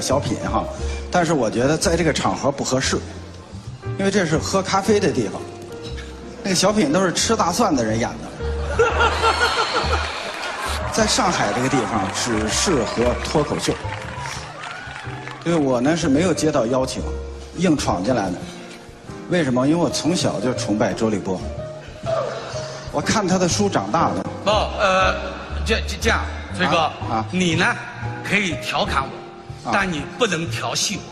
小品哈，但是我觉得在这个场合不合适，因为这是喝咖啡的地方，那个小品都是吃大蒜的人演的，在上海这个地方只适合脱口秀，因为我呢是没有接到邀请，硬闯进来的，为什么？因为我从小就崇拜周立波，我看他的书长大的。不，呃，这这这样，崔哥，啊啊你呢可以调侃我，但你不能调戏我。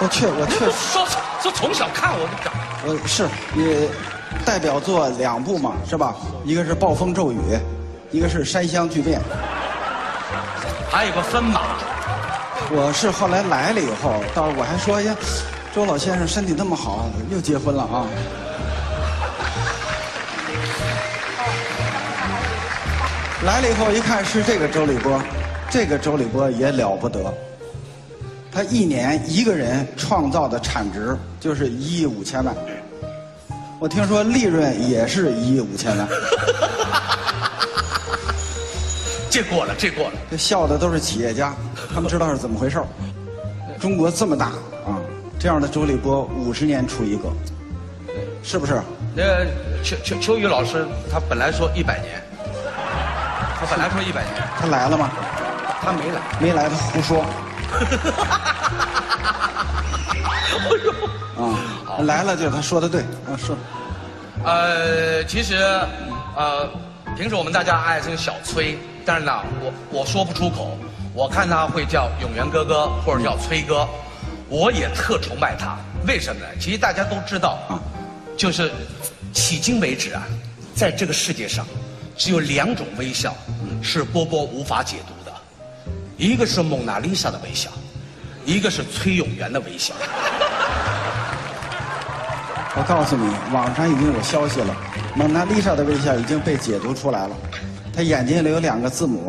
我确我确实。说说从小看我就长，我是你代表作两部嘛，是吧？一个是《暴风骤雨》，一个是《山乡巨变》。还有个分马，我是后来来了以后，到我还说哎呀，周老先生身体那么好，又结婚了啊。来了以后一看是这个周立波，这个周立波也了不得，他一年一个人创造的产值就是一亿五千万，我听说利润也是一亿五千万，这过了，这过了。这笑的都是企业家，他们知道是怎么回事儿中国这么大啊，这样的周立波五十年出一个，是不是？那个秋秋秋雨老师，他本来说一百年，他本来说一百年，他来了吗？他没来。没来，他胡说。哎呦啊，来了就是他说的对啊，是。呃，其实，呃，平时我们大家爱称小崔，但是呢，我我说不出口，我看他会叫永元哥哥或者叫崔哥，我也特崇拜他。为什么呢？其实大家都知道啊，就是迄今为止啊，在这个世界上，只有两种微笑是波波无法解读的，一个是蒙娜丽莎的微笑，一个是崔永元的微笑。我告诉你，网上已经有消息了，蒙娜丽莎的微笑已经被解读出来了，她眼睛里有两个字母。